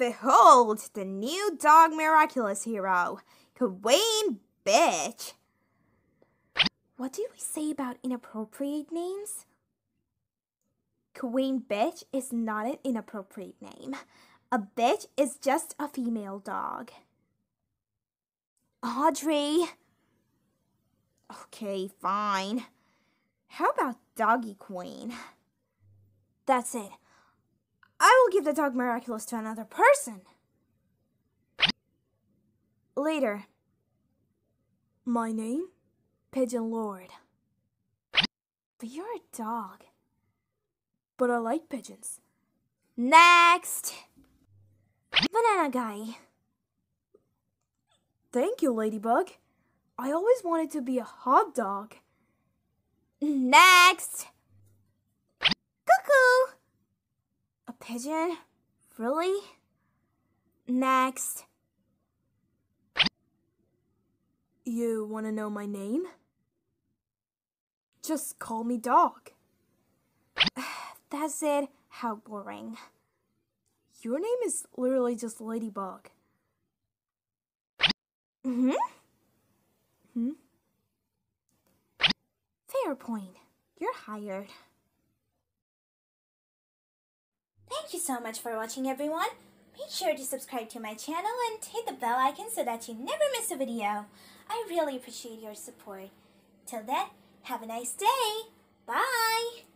Behold the new dog miraculous hero, Queen Bitch. What do we say about inappropriate names? Queen Bitch is not an inappropriate name. A bitch is just a female dog. Audrey. Okay, fine. How about Doggy Queen? That's it. Will give the dog miraculous to another person. Later. My name? Pigeon Lord. But you're a dog. But I like pigeons. Next! Banana Guy. Thank you, Ladybug. I always wanted to be a hot dog. Next! Cuckoo! A pigeon? Really? Next. You want to know my name? Just call me Dog. That's it. How boring. Your name is literally just Ladybug. Hmm? Hmm? Fair point. You're hired. Thank you so much for watching everyone. Make sure to subscribe to my channel and hit the bell icon so that you never miss a video. I really appreciate your support. Till then, have a nice day. Bye.